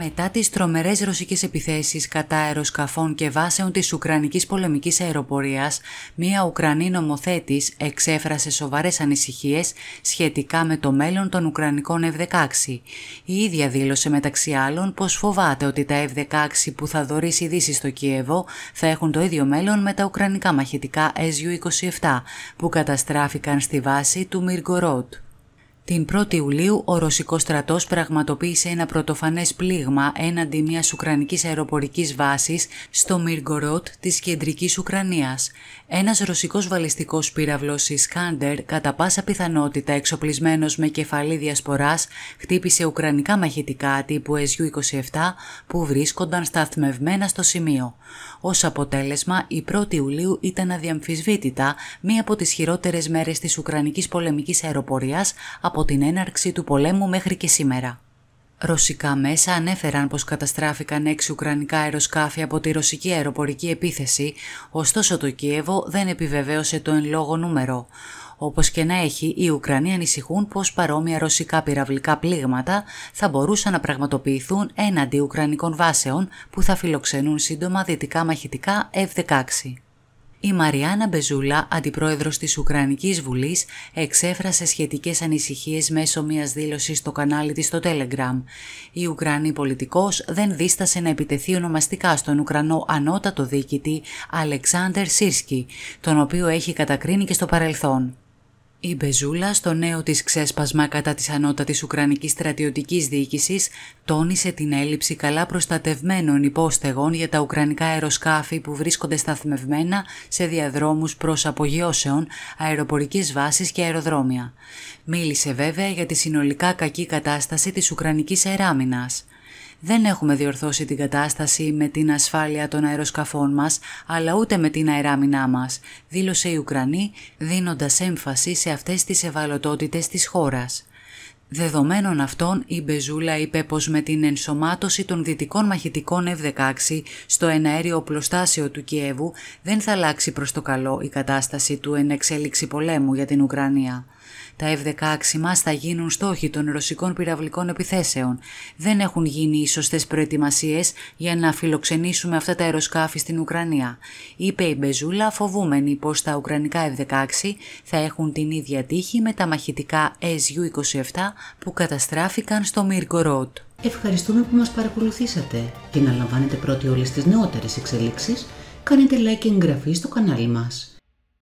Μετά τις τρομερές ρωσικές επιθέσεις κατά αεροσκαφών και βάσεων της Ουκρανικής πολεμικής αεροπορίας, μία Ουκρανή νομοθέτης εξέφρασε σοβαρές ανησυχίες σχετικά με το μέλλον των Ουκρανικών F-16. Η ίδια δήλωσε μεταξύ άλλων πως φοβάται ότι τα F-16 που θα δωρήσει ειδήσει στο Κίεβο θα έχουν το ίδιο μέλλον με τα Ουκρανικά μαχητικά Su-27 που καταστράφηκαν στη βάση του Μιργκορότ. Την 1η Ιουλίου, ο Ρωσικός στρατός πραγματοποίησε ένα πρωτοφανές πλήγμα έναντι μιας Ουκρανικής αεροπορικής βάσης στο Μιργκορότ της κεντρικής Ουκρανίας. Ένας ρωσικός βαλιστικός πύραυλος Ισκάντερ, κατά πάσα πιθανότητα εξοπλισμένος με κεφαλή διασποράς, χτύπησε ουκρανικά μαχητικά τύπου SU-27 που βρίσκονταν σταθμευμένα στο σημείο. Ω αποτέλεσμα, η 1η Ιουλίου ήταν αδιαμφισβήτητα μία από τις χειρότερες μέρες της Ουκρανικής πολεμικής αεροπορίας από την έναρξη του πολέμου μέχρι και σήμερα. Ρωσικά μέσα ανέφεραν πως καταστράφηκαν έξι ουκρανικά αεροσκάφη από τη ρωσική αεροπορική επίθεση, ωστόσο το Κίεβο δεν επιβεβαίωσε το εν λόγω νούμερο. Όπως και να έχει, οι Ουκρανοί ανησυχούν πως παρόμοια ρωσικά πυραυλικά πλήγματα θα μπορούσαν να πραγματοποιηθούν έναντι Ουκρανικών βάσεων που θα φιλοξενούν σύντομα δυτικά μαχητικά F-16. Η Μαριάννα Μπεζούλα, αντιπρόεδρος της Ουκρανικής Βουλής, εξέφρασε σχετικές ανησυχίες μέσω μιας δήλωσης στο κανάλι της στο Telegram. Η Ουκρανή πολιτικός δεν δίστασε να επιτεθεί ονομαστικά στον Ουκρανό ανώτατο διοικητή Αλεξάνδερ Σίρσκι, τον οποίο έχει κατακρίνει και στο παρελθόν. Η Μπεζούλα στο νέο της ξέσπασμα κατά της ανώτατης Ουκρανικής στρατιωτικής διοίκησης τόνισε την έλλειψη καλά προστατευμένων υπόστεγων για τα Ουκρανικά αεροσκάφη που βρίσκονται σταθμευμένα σε διαδρόμους προς απογειώσεων, αεροπορικές βάσεις και αεροδρόμια. Μίλησε βέβαια για τη συνολικά κακή κατάσταση της Ουκρανικής αεράμινας. Δεν έχουμε διορθώσει την κατάσταση με την ασφάλεια των αεροσκαφών μας, αλλά ούτε με την αεράμινά μας, δήλωσε η Ουκρανή, δίνοντας έμφαση σε αυτές τις ευαλωτότητες της χώρας. Δεδομένων αυτών, η Μπεζούλα είπε πως με την ενσωμάτωση των δυτικών μαχητικών F-16 στο εναέριο πλωστάσιο του Κιέβου δεν θα αλλάξει προς το καλό η κατάσταση του εν εξέλιξη πολέμου για την Ουκρανία. Τα F-16 μας θα γίνουν στόχοι των ρωσικών πυραυλικών επιθέσεων. Δεν έχουν γίνει οι σωστές προετοιμασίες για να φιλοξενήσουμε αυτά τα αεροσκάφη στην Ουκρανία. Είπε η Μπεζούλα φοβούμενη πως τα Ουκρανικά F-16 θα έχουν την ίδια τύχη με τα μαχητικά SU-27 που καταστράφηκαν στο Μιργκορότ. Ευχαριστούμε που μας παρακολουθήσατε και να λαμβάνετε πρώτοι όλες τις νεότερες εξελίξεις, κάνετε like και εγγραφή στο κανάλι μας.